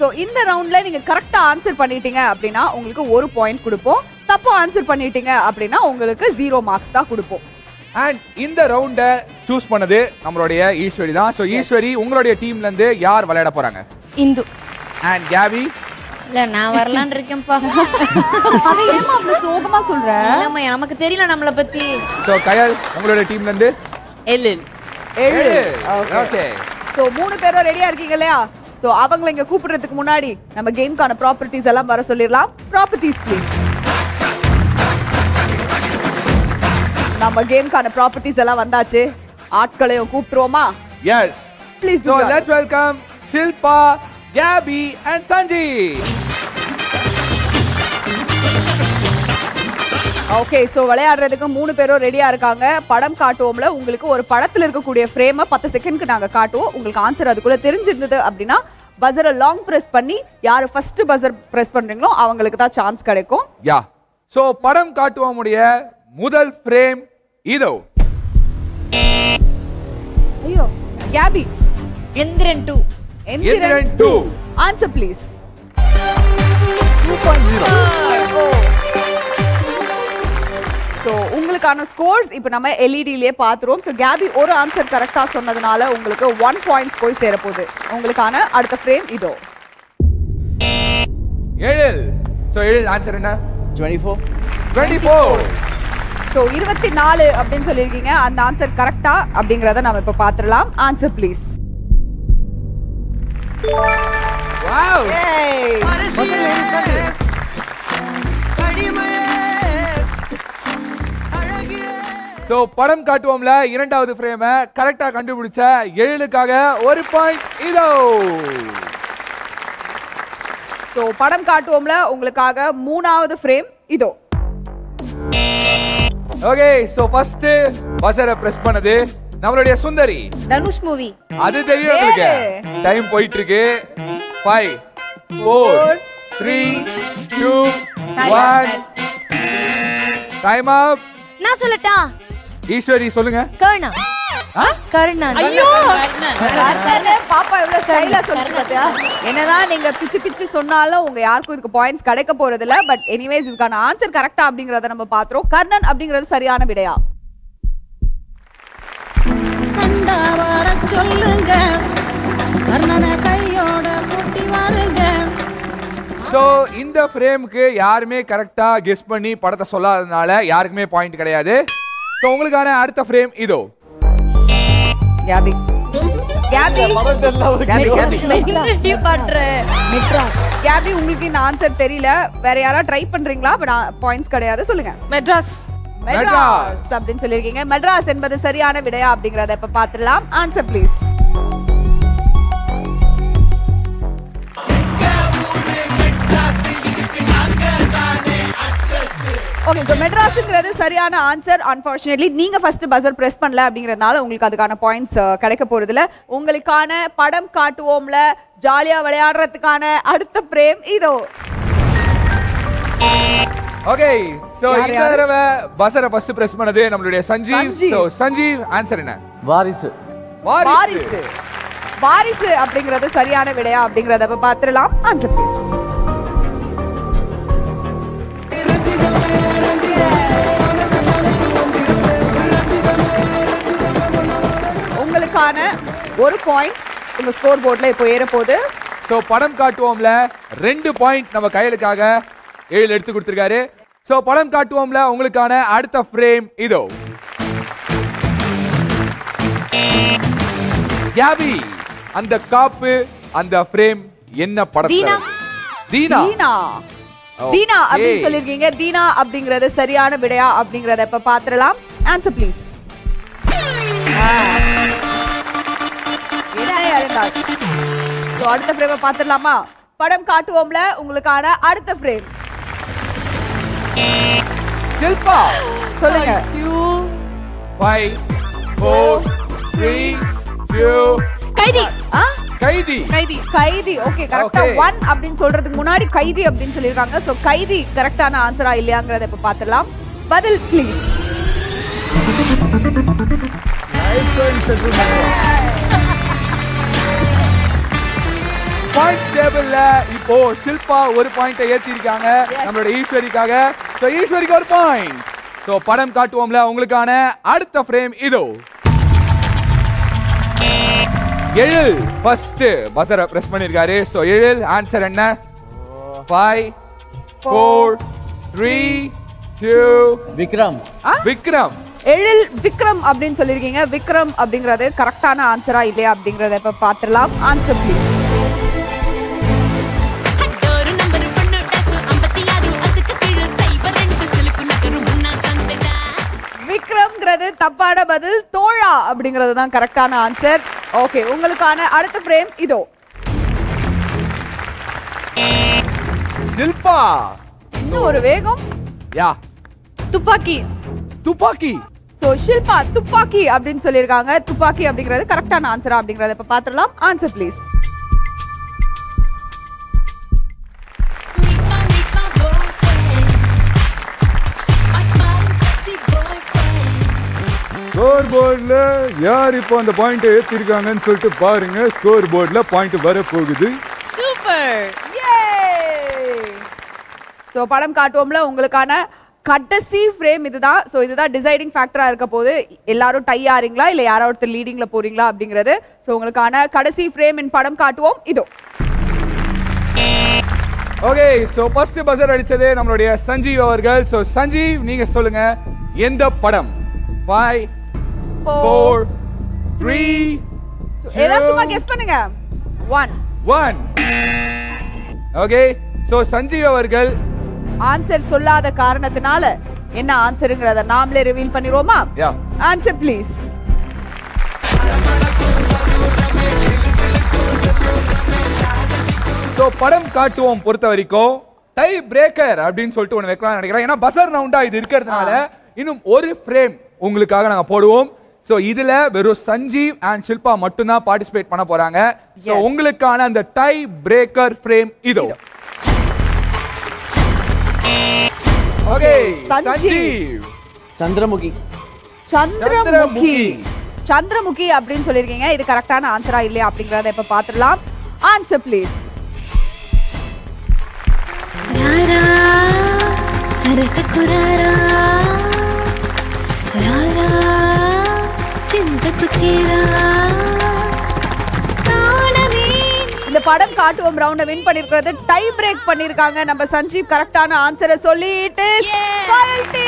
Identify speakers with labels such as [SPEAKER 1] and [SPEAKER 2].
[SPEAKER 1] So இந்த ரவுண்ட்ல நீங்க கரெக்டா ஆன்சர் பண்ணிட்டீங்க அப்படின்னா உங்களுக்கு ஒரு பாயிண்ட் கொடுப்போம். தப்பு ஆன்சர் பண்ணிட்டீங்க அப்படின்னா உங்களுக்கு ஜீரோ மார்க்ஸ் தான் கொடுப்போம்.
[SPEAKER 2] அண்ட் இந்த ரவுண்ட சூஸ் பண்ணது நம்மளுடைய ஈஸ்வரி தான். ஸோ ஈஸ்வரி உங்களுடைய டீம்ல இருந்து யார் விளையாட போறாங்க?
[SPEAKER 3] இந்து.
[SPEAKER 2] அண்ட் கேவி
[SPEAKER 3] இல்ல நான் வரலான்னு இருக்கேன்ப்பா.
[SPEAKER 1] அதை ஏமா அவ்வளவு சோகமா சொல்ற?
[SPEAKER 3] இல்லம்மா நமக்கு தெரியல நம்மள பத்தி.
[SPEAKER 2] ஸோ கயல் உங்களுடைய டீம்ல இருந்து
[SPEAKER 3] எல்லில்
[SPEAKER 1] ஏழு
[SPEAKER 2] ஓகே
[SPEAKER 1] சோ மூணு பேரும் ரெடியா இருக்கீங்க இல்லையா? சோ அவங்கள இங்க கூப்பிடுறதுக்கு முன்னாடி நம்ம கேம்க்கான ப்ராப்பர்ட்டிஸ் எல்லாம் வர சொல்லிடலாம். ப்ராப்பர்ட்டிஸ் ப்ளீஸ் நம்ம கேம்க்கான ப்ராப்பர்ட்டிஸ் எல்லாம் வந்தாச்சு. ஆட்களையும் கூப்பிட்டுருவோமா?
[SPEAKER 2] Yes
[SPEAKER 1] please
[SPEAKER 2] so let's welcome Shilpa KP and Sanjay
[SPEAKER 1] okay so விளையாடுறதுக்கு மூணு பேரும் ரெடியா இருக்காங்க. படம் காட்டுவோம்ல உங்களுக்கு ஒரு படத்துல இருக்கக்கூடிய ஃப்ரேமை பத்து செகண்ட்க்கு நாங்க காட்டுவோம். உங்களுக்கு ஆன்சர் அதுக்குள்ள தெரிஞ்சிருந்தது அப்படின்னா பஸரை லாங் பிரஸ் பண்ணி யாரு ஃபர்ஸ்ட் பஸர் பிரஸ் பண்றீங்களோ அவங்களுக்கு தான் சான்ஸ் கிடைக்கும்.
[SPEAKER 2] யா ஸோ படம் காட்டுவோமுடைய முதல் ஃப்ரேம் இதோ.
[SPEAKER 1] ஐயோ KP
[SPEAKER 3] Enthiran two
[SPEAKER 2] Enthiran two
[SPEAKER 1] answer please
[SPEAKER 2] two point zero
[SPEAKER 1] so உங்களுக்கான ஸ்கோர்ஸ் இப்போ நம்ம எல்இடிலேயே பார்த்துருவோம். ஸோ கேபி ஒரு ஆன்சர் கரெக்டாக சொன்னதுனால உங்களுக்கு ஒன் பாயிண்ட்ஸ் போய் சேரப்போகுது. உங்களுக்கான அடுத்த ஃப்ரேம் இதோ.
[SPEAKER 2] ஏழில் ஸோ ஏழில் ஆன்சர் என்ன?
[SPEAKER 4] 24
[SPEAKER 2] டுவெண்ட்டி ஃபோர்
[SPEAKER 1] ஸோ இருபத்தி நாலு அப்படின்னு சொல்லியிருக்கீங்க. அந்த ஆன்சர் கரெக்டா அப்படிங்கிறத நம்ம இப்போ பார்த்துடலாம். ஆன்சர் ப்ளீஸ்
[SPEAKER 2] ஸோ படம் காட்டுவோம்ல இரண்டாவது ஃப்ரேமை கரெக்டா கண்டுபிடிச்ச ஏழுக்காக ஒரு பாயிண்ட் இதோ.
[SPEAKER 1] ஸோ படம் காட்டுவோம்ல உங்களுக்காக மூணாவது ஃப்ரேம் இதோ.
[SPEAKER 2] ஓகே ஸோ ஃபர்ஸ்ட் பஸரை பிரஸ் பண்ணது நம்மளுடைய சுந்தரி.
[SPEAKER 3] தனுஷ் மூவி
[SPEAKER 2] அது தெரியும் உங்களுக்கு. டைம் போயிட்டு இருக்கு five four three two one time up
[SPEAKER 3] நான் சொல்லட்டா?
[SPEAKER 2] ஈஸ்வரி சொல்லுங்க.
[SPEAKER 3] கர்ணா. கர்ணன் ஐயோ!
[SPEAKER 1] கர்ணன் பாப்பா எவ்வளவு ஸ்டைலா சொல்லி பார்த்தியா என்னதான் நீங்க பிச்சு பிச்சு சொன்னாலும் உங்க யாருக்கும் இதுக்கு பாயிண்ட்ஸ் கிடைக்க போறது இல்ல பட் எனிவேஸ் இதுக்கான ஆன்சர் கரெக்டா அப்படிங்கறத நம்ம பாத்துறோம். கர்ணன் அப்படிங்கிறது சரியான விடையா?
[SPEAKER 5] கண்டா வர சொல்லுங்க. கர்ணனை கையோட கூட்டி வாருங்க.
[SPEAKER 2] ஸோ இந்த ஃப்ரேமுக்கு யாருமே கரெக்டா கெஸ் பண்ணி படத்தை சொல்லாததுனால யாருக்குமே பாயிண்ட் கிடையாது. ஸோ உங்களுக்கான அடுத்த ஃப்ரேம் இதோ.
[SPEAKER 1] கேபி கேபி உங்களுக்கு இந்த ஆன்சர் தெரியல. வேற யாராவது ட்ரை பண்றீங்களா? பட் பாயிண்ட்ஸ் கிடையாது. சொல்லுங்க.
[SPEAKER 3] மெட்ராஸ்
[SPEAKER 1] மெட்ராஸ் அப்படின்னு சொல்லியிருக்கீங்க. மெட்ராஸ் என்பது சரியான விடையா அப்படிங்கறத இப்ப பாத்துடலாம் ஆன்சர் ப்ளீஸ் ஓகே ஸோ மெட்ராஸுங்கிறது சரியான ஆன்சர் அன்ஃபார்ச்சுனேட்லி நீங்க ஃபர்ஸ்ட் பஸர் பிரஸ் பண்ணல அப்படிங்கறதுனால உங்களுக்கு அதுக்கான பாயிண்ட்ஸ் கிடைக்க போறதுல உங்களுக்கான படம் காட்டுவோம்ல ஜாலியா விளையாடுறதுக்கான அடுத்த பிரேம் இதோ.
[SPEAKER 2] ஓகே ஸோ
[SPEAKER 1] யார்
[SPEAKER 2] இந்த? தடவை பஸரை ஃபர்ஸ்ட் பிரஸ் பண்ணது நம்மளுடைய சஞ்சீவ்.
[SPEAKER 1] சஞ்சீவ்.
[SPEAKER 2] ஸோ சஞ்சீவ் ஆன்சர் என்ன?
[SPEAKER 4] வாரிசு.
[SPEAKER 1] வாரிசு. வாரிசு. அப்படிங்கறது சரியான விடையா அப்படிங்கறத இப்ப பாத்துடலாம் ஆன்சர் ப்ளீஸ் உங்களுக்கான ஒரு பாயிண்ட் உங்க ஸ்கோர் போர்ட்ல இப்போ ஏற போகுது
[SPEAKER 2] ஸோ படம் காட்டுவோம்ல ரெண்டு பாயிண்ட் நம்ம கையலுக்காக ஏழு எடுத்து கொடுத்துருக்காரு. ஸோ படம் காட்டுவோம்ல உங்களுக்கான அடுத்த ஃப்ரேம் இதோ. யாபி அந்த காப்பு அந்த ஃப்ரேம் என்ன படத்துல
[SPEAKER 3] தீனா.
[SPEAKER 2] தீனா.
[SPEAKER 1] தீனா. அப்படின்னு சொல்லிருக்கீங்க தீனா அப்படிங்கறது சரியான விடையா அப்படிங்கறத இப்ப பாத்துடலாம் ஆன்சர் ப்ளீஸ் ஸோ அடுத்த ஃப்ரேமை பார்த்துடலாமா? படம் காட்டுவோம்ல உங்களுக்கான அடுத்த ஃப்ரேம்
[SPEAKER 2] ஷில்பா
[SPEAKER 1] சொல்லுங்க.
[SPEAKER 2] Five four three two
[SPEAKER 3] Kaithi.
[SPEAKER 1] ஆ?
[SPEAKER 2] கைதி.
[SPEAKER 3] கைதி.
[SPEAKER 1] கைதி. ஓகே கரெக்டா. ஒன் அப்படின்னு சொல்றதுக்கு முன்னாடி கைதி அப்படின்னு சொல்லியிருக்காங்க. ஸோ கைதி கரெக்டான ஆன்சரா இல்லையாங்கிறத இப்ப பார்த்துடலாம். பதில் ப்ளீஸ்
[SPEAKER 2] பாயிண்ட் டேபிள்ல இப்போ ஷில்பா ஒரு பாயிண்ட ஏத்திருக்காங்க நம்மளோட ஈஸ்வரிக்காக. சோ ஈஸ்வரிக்கு ஒரு பாயிண்ட் சோ படம் காட்டுவோம்ல உங்களுக்கான அடுத்த ஃப்ரேம் இதோ. எழில் ஃபர்ஸ்ட் பசரை பிரஸ் பண்ணிருக்காரு சோ எழில் ஆன்சர் என்ன? Five four three two
[SPEAKER 4] Vikram.
[SPEAKER 2] Vikram.
[SPEAKER 1] Ezhil Vikram அப்படின்னு சொல்லியிருக்கீங்க. விக்ரம் அப்படிங்கிறது கரெக்டான ஆன்சரா இல்லையா அப்படிங்கறத இப்ப பாத்துடலாம் ஆன்சர் ப்ளீஸ் விக்ரம்ங்கிறது தப்பான பதில் தோழா அப்படிங்கிறது தான் கரெக்டான ஆன்சர் ஓகே உங்களுக்கான அடுத்த ஃப்ரேம் இதோ.
[SPEAKER 2] ஷில்பா
[SPEAKER 1] இன்னும் ஒரு வேகம்.
[SPEAKER 2] யா.
[SPEAKER 3] துப்பாக்கி.
[SPEAKER 2] துப்பாக்கி.
[SPEAKER 1] சோ ஷில்பா துப்பாக்கி அப்படின்னு சொல்லியிருக்காங்க. துப்பாக்கி அப்படிங்கிறது கரெக்டான ஆன்சரா அப்படிங்கறத இப்ப பாத்துடலாம் ஆன்சர் ப்ளீஸ்
[SPEAKER 2] போர்டில் யார் இப்போ அந்த பாயிண்ட் ஏற்றிருக்காங்கன்னு சொல்லிட்டு பாருங்க. ஸ்கோர் போர்டில் பாயிண்ட் வர போகுது
[SPEAKER 3] சூப்பர்
[SPEAKER 1] சோ படம் காட்டுவோம்ல. உங்களுக்கான கடைசி ஃப்ரேம் இதுதான். சோ இதுதான் டிசைடிங் ஃபேக்டரா இருக்க போது எல்லாரும் டை ஆறீங்களா? இல்ல யாரோ ஒருத்தர் லீடிங்ல போறீங்களா அப்படிங்கிறது. சோ உங்களுக்கான கடைசி ஃப்ரேம் இன் படம் காட்டுவோம். இதோ.
[SPEAKER 2] ஓகே ஸோ ஃபர்ஸ்ட் பசர் அடிச்சது நம்மளுடைய சஞ்சீவ் அவர்கள். ஸோ சஞ்சீவ் நீங்க சொல்லுங்க. எந்த படம்? ஃபைவ் ஃபோர் த்ரீ
[SPEAKER 1] சும்மா கெஸ் பண்ணுங்க. One
[SPEAKER 2] one okay so Sanjeev அவர்கள்
[SPEAKER 1] ஆன்சர் சொல்லாத காரணத்தினால என்ன ஆன்சருங்கிறத நாமளே ரிவீல் பண்ணிடுவோமா
[SPEAKER 2] யா
[SPEAKER 1] ஆன்சர் ப்ளீஸ்
[SPEAKER 2] ஸோ படம் காட்டுவோம் பொறுத்த வரைக்கும் டை பிரேக்கர் அப்படின்னு சொல்லிட்டு ஒன்று வைக்கலாம் நினைக்கிறேன். ஏன்னா பசர் ரவுண்டா இது இருக்கிறதுனால இன்னும் ஒரு ஃப்ரேம் உங்களுக்காக நாங்க போடுவோம். ஸோ இதில் வெறும் சஞ்சீவ் அண்ட் ஷில்பா மட்டும்தான் பார்ட்டிசிபேட் பண்ண போகிறாங்க ஸோ உங்களுக்கான அந்த டை பிரேக்கர் ஃப்ரேம் இதோ ஓகே
[SPEAKER 1] சஞ்சீவ்.
[SPEAKER 4] சந்திரமுகி.
[SPEAKER 1] சந்திரமுகி.
[SPEAKER 2] சந்திரமுகி.
[SPEAKER 1] அப்படின்னு சொல்லியிருக்கீங்க. இது கரெக்டான ஆன்சரா இல்லையா அப்படிங்கிறத இப்ப பாத்துடலாம் ஆன்சர் ப்ளீஸ்
[SPEAKER 6] சரசகுராரா ராரா. చింతకు చీరా ప్రాణమే
[SPEAKER 1] இந்த படம் காட்டுவோம் ரவுண்ட வின் பண்ணிருக்கிறது டை பிரேக் பண்ணிருக்காங்க நம்ம சஞ்சீவ் கரெக்டான ஆன்சரை சொல்லிட்டு
[SPEAKER 6] Yeah.
[SPEAKER 1] quality.